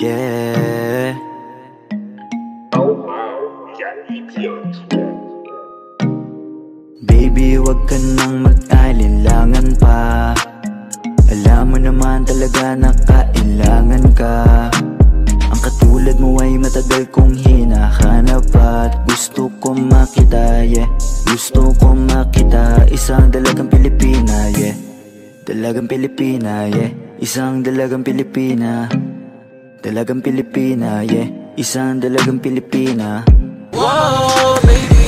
Baby, wag ka nang mag-alinlangan pa. Alam mo naman talaga na kailangan ka. Ang katulad mo ay matagal kong hinahanap At gusto ko makita, yeah. Gusto ko makita Isang dalagang Pilipina, yeah. Dalagang Pilipina, yeah. Isang dalagang Pilipina Dalagang Pilipina, yeah. Isang dalagang Pilipina. Wow, baby